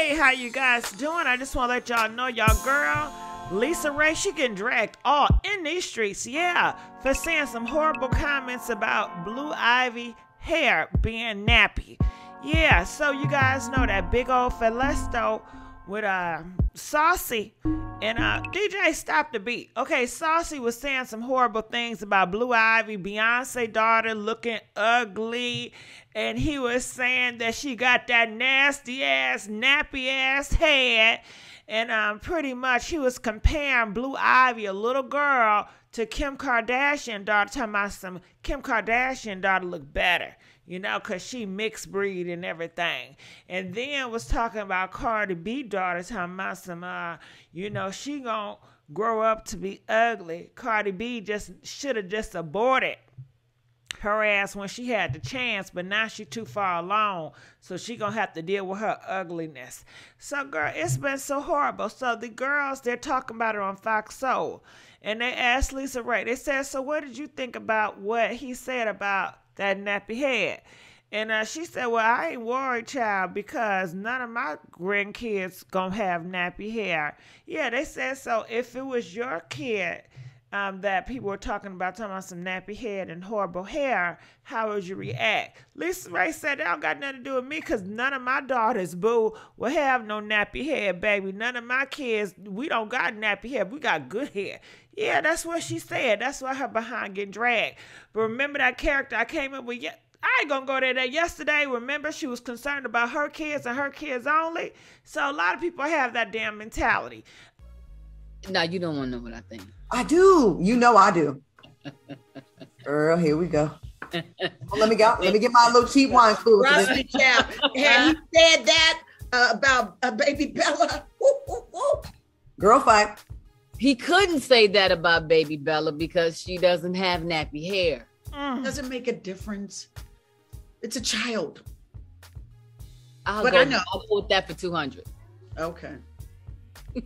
Hey, how you guys doing? I just want to let y'all know y'all girl, LisaRaye, she getting dragged all in these streets, yeah, for saying some horrible comments about Blue Ivy hair being nappy. Yeah, so you guys know that big old Felesto with uh Saucy and uh DJ stop the beat. Okay, Saucy was saying some horrible things about Blue Ivy, Beyonce daughter looking ugly, and he was saying that she got that nasty ass, nappy ass head. And um, pretty much he was comparing Blue Ivy, a little girl, to Kim Kardashian daughter, talking about some Kim Kardashian daughter look better you know, because she mixed breed and everything. And then was talking about Cardi B daughter, talking about some, uh, you know, she gonna grow up to be ugly. Cardi B just should have just aborted her ass when she had the chance, but now she too far along, so she gonna have to deal with her ugliness. So, girl, it's been so horrible. So the girls, they're talking about her on Fox Soul, and they asked LisaRaye. They said, "So what did you think about what he said about that nappy head. And uh, she said, Well, I ain't worried, child, because none of my grandkids gonna have nappy hair. Yeah, they said so. If it was your kid um, that people were talking about, talking about some nappy head and horrible hair, how would you react? LisaRaye said, That don't got nothing to do with me because none of my daughters, boo, will have no nappy hair, baby. None of my kids, we don't got nappy hair. We got good hair. Yeah, that's what she said. That's why her behind getting dragged. But remember that character I came up with? Yeah, I ain't gonna go there that yesterday. Remember, she was concerned about her kids and her kids only. So a lot of people have that damn mentality. Now you don't want to know what I think. I do. You know I do. Girl, here we go. Well, let me go. Let me get my little cheap wine cool. Rusty Chow. Had he said that uh, about uh, baby Bella, woo, woo, woo. Girl fight. He couldn't say that about baby Bella because she doesn't have nappy hair. Mm. Doesn't make a difference. It's a child. I'll But go, I know. I'll put that for 200. Okay.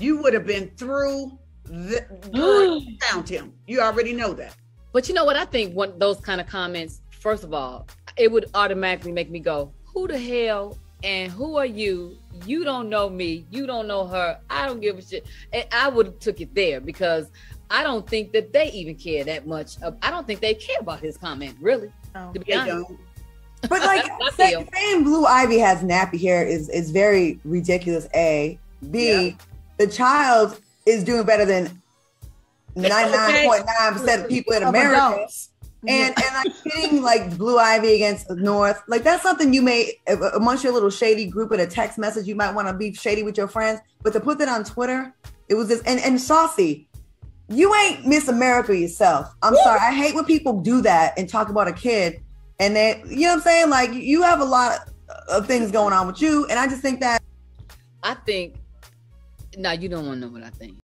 you would have been through the found him. You already know that. But you know what? I think one those kind of comments, first of all, it would automatically make me go, Who the hell and who are you? You don't know me. You don't know her. I don't give a shit. And I would have took it there because I don't think that they even care that much. of- I don't think they care about his comment, really. Oh. to be They honest. don't. But like I say- feel. saying Blue Ivy has nappy hair is is very ridiculous. A, B, Yeah. The child is doing better than ninety nine point nine percent of people in America. adults. And and like hitting like Blue Ivy against North, like that's something you may amongst your little shady group in a text message. You might want to be shady with your friends, but to put that on Twitter, it was just and and saucy. You ain't Miss America yourself. I'm sorry. I hate when people do that and talk about a kid, and they, you know what I'm saying? Like you have a lot of things going on with you, and I just think that I think now you don't want to know what I think.